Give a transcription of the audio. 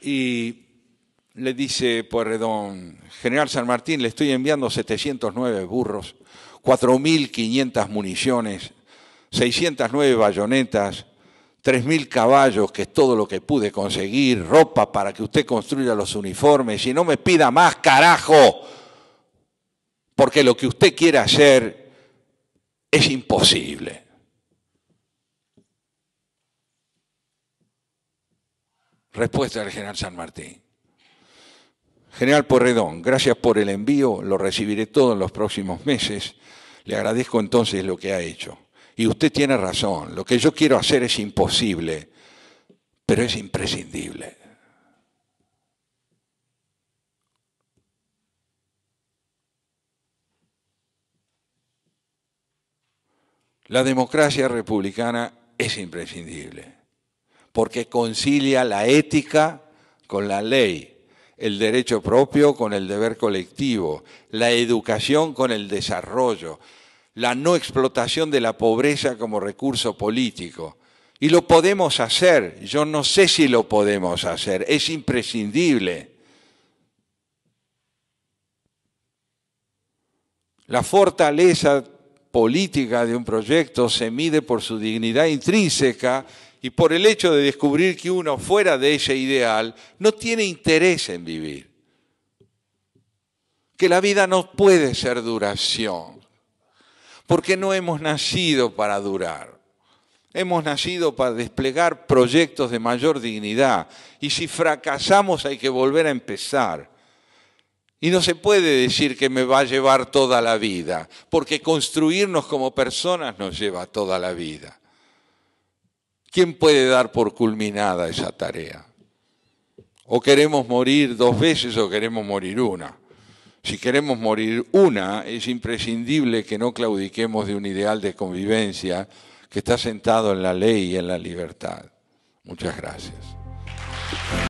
y le dice Pueyrredón, General San Martín, le estoy enviando 709 burros, 4.500 municiones, 609 bayonetas, 3.000 caballos, que es todo lo que pude conseguir, ropa para que usted construya los uniformes, y no me pida más, carajo, porque lo que usted quiere hacer es imposible. Respuesta del general San Martín. General Porredón, gracias por el envío, lo recibiré todo en los próximos meses. Le agradezco entonces lo que ha hecho. Y usted tiene razón, lo que yo quiero hacer es imposible, pero es imprescindible. La democracia republicana es imprescindible, porque concilia la ética con la ley, el derecho propio con el deber colectivo, la educación con el desarrollo, la no explotación de la pobreza como recurso político. Y lo podemos hacer, yo no sé si lo podemos hacer, es imprescindible. La fortaleza política de un proyecto se mide por su dignidad intrínseca y por el hecho de descubrir que uno fuera de ese ideal no tiene interés en vivir. Que la vida no puede ser duración, porque no hemos nacido para durar. Hemos nacido para desplegar proyectos de mayor dignidad y si fracasamos hay que volver a empezar. Y no se puede decir que me va a llevar toda la vida, porque construirnos como personas nos lleva toda la vida. ¿Quién puede dar por culminada esa tarea? O queremos morir dos veces o queremos morir una. Si queremos morir una, es imprescindible que no claudiquemos de un ideal de convivencia que está sentado en la ley y en la libertad. Muchas gracias.